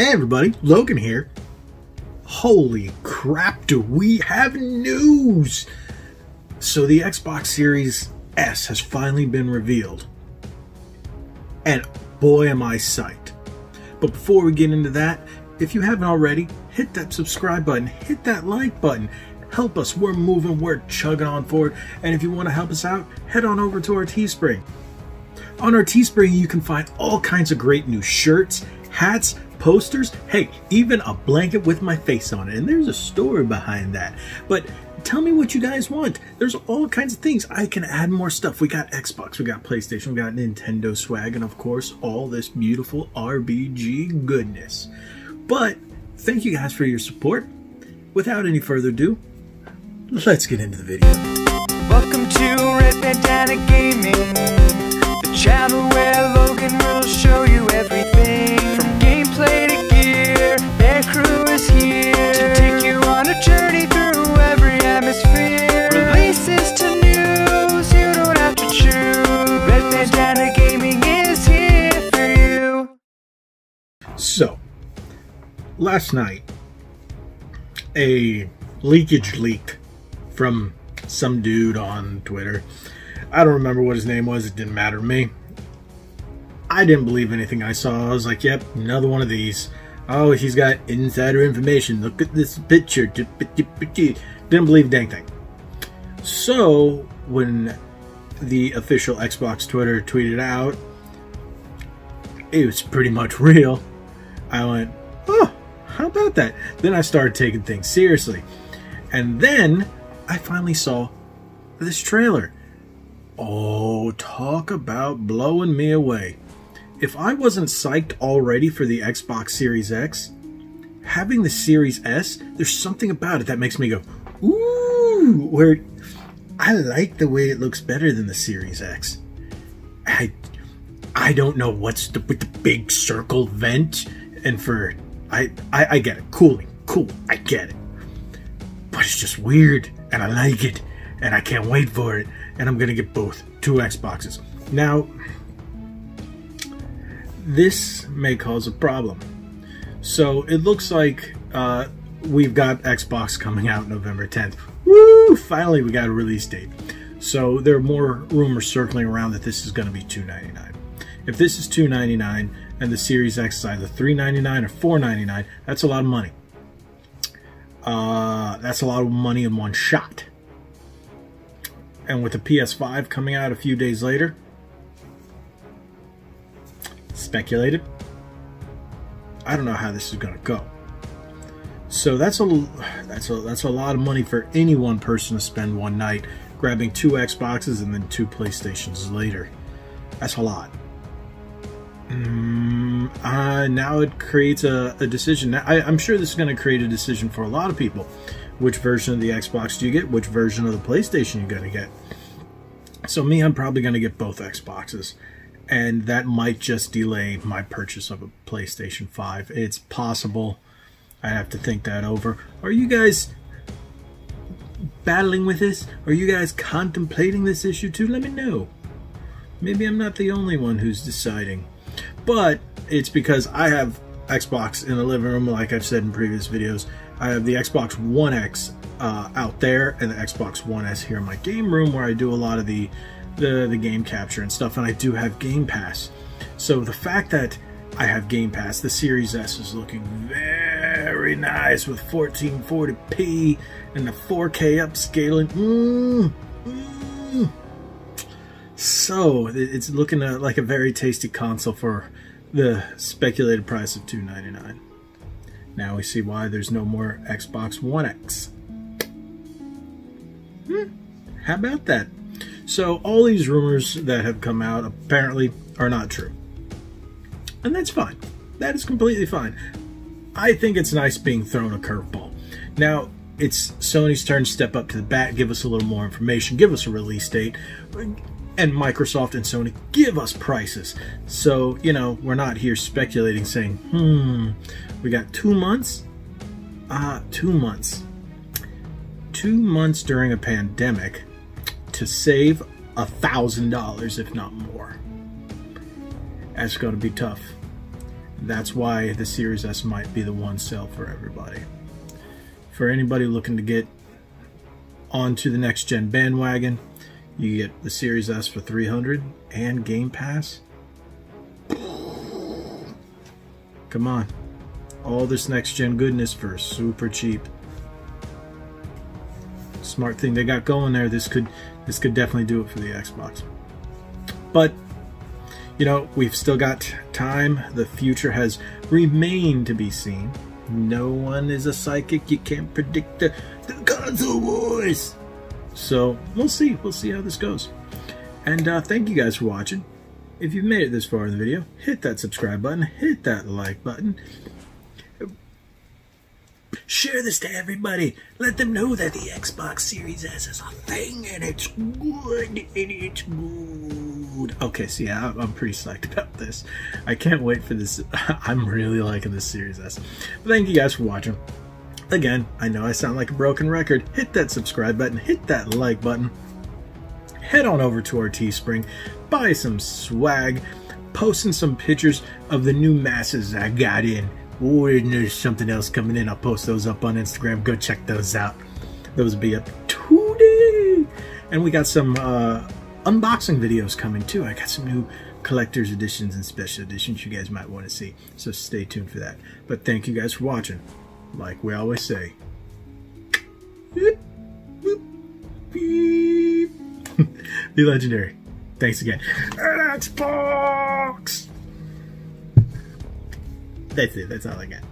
Hey everybody, Logan here. Holy crap, do we have news! So the Xbox Series S has finally been revealed. And boy am I psyched. But before we get into that, if you haven't already, hit that subscribe button, hit that like button. Help us, we're moving, we're chugging on forward. And if you want to help us out, head on over to our Teespring. On our Teespring, you can find all kinds of great new shirts, hats, posters, hey, even a blanket with my face on it. And there's a story behind that. But tell me what you guys want. There's all kinds of things. I can add more stuff. We got Xbox, we got PlayStation, we got Nintendo swag, and of course, all this beautiful RBG goodness. But thank you guys for your support. Without any further ado, let's get into the video. Welcome to last night, a leakage leaked from some dude on Twitter. I don't remember what his name was, it didn't matter to me. I didn't believe anything I saw. I was like, yep, another one of these. Oh, he's got insider information. Look at this picture. Didn't believe dang thing. So, when the official Xbox Twitter tweeted out, it was pretty much real. I went, how about that? Then I started taking things seriously. And then I finally saw this trailer. Oh, talk about blowing me away. If I wasn't psyched already for the Xbox Series X, having the Series S, there's something about it that makes me go, ooh, where I like the way it looks better than the Series X. I I don't know what's the with the big circle vent and for I, I I get it. Cooling. Cool. I get it. But it's just weird and I like it and I can't wait for it and I'm gonna get both two Xboxes. Now this may cause a problem. So it looks like uh, we've got Xbox coming out November 10th. Woo! Finally, we got a release date. So there are more rumors circling around that this is going to be $299. If this is 299 and the Series X is either 399 or 499, that's a lot of money. Uh, that's a lot of money in one shot. And with the PS5 coming out a few days later, speculated. I don't know how this is going to go. So that's a that's a that's a lot of money for any one person to spend one night grabbing two Xboxes and then two PlayStations later. That's a lot. Mm, uh, now it creates a, a decision. I, I'm sure this is going to create a decision for a lot of people. Which version of the Xbox do you get? Which version of the PlayStation you're going to get? So me, I'm probably going to get both Xboxes and that might just delay my purchase of a PlayStation 5. It's possible. I have to think that over. Are you guys battling with this? Are you guys contemplating this issue too? Let me know. Maybe I'm not the only one who's deciding. But it's because I have Xbox in the living room, like I've said in previous videos. I have the Xbox One X uh, out there and the Xbox One S here in my game room where I do a lot of the the, the game capture and stuff, and I do have Game Pass. So the fact that I have Game Pass, the Series S is looking very nice with 1440p and the 4K upscaling. Mm, mm. So it's looking like a very tasty console for the speculated price of 299. Now we see why there's no more Xbox One X. Hmm, how about that? So all these rumors that have come out apparently are not true. And that's fine. That is completely fine. I think it's nice being thrown a curveball. Now, it's Sony's turn to step up to the bat, give us a little more information, give us a release date, and Microsoft and Sony give us prices. So, you know, we're not here speculating saying, hmm, we got two months? Ah, uh, two months. Two months during a pandemic to save a thousand dollars if not more that's going to be tough That's why the Series S might be the one sell for everybody. For anybody looking to get onto the next gen bandwagon, you get the Series S for 300 and Game Pass. Come on. All this next gen goodness for super cheap. Smart thing they got going there. This could this could definitely do it for the Xbox. But you know, we've still got time. The future has remained to be seen. No one is a psychic. You can't predict the, the console wars. So we'll see. We'll see how this goes. And uh, thank you guys for watching. If you've made it this far in the video, hit that subscribe button, hit that like button. Share this to everybody. Let them know that the Xbox Series S is a thing and it's good and it's good. Okay, so yeah, I'm pretty psyched about this. I can't wait for this. I'm really liking this Series S. But thank you guys for watching. Again, I know I sound like a broken record. Hit that subscribe button, hit that like button. Head on over to our Teespring, buy some swag, posting some pictures of the new masses I got in. Oh, and there's something else coming in. I'll post those up on Instagram. Go check those out. Those will be up today. And we got some uh, unboxing videos coming too. I got some new collector's editions and special editions you guys might want to see. So stay tuned for that. But thank you guys for watching. Like we always say. Be legendary. Thanks again. Xbox! That's it. That's all I got.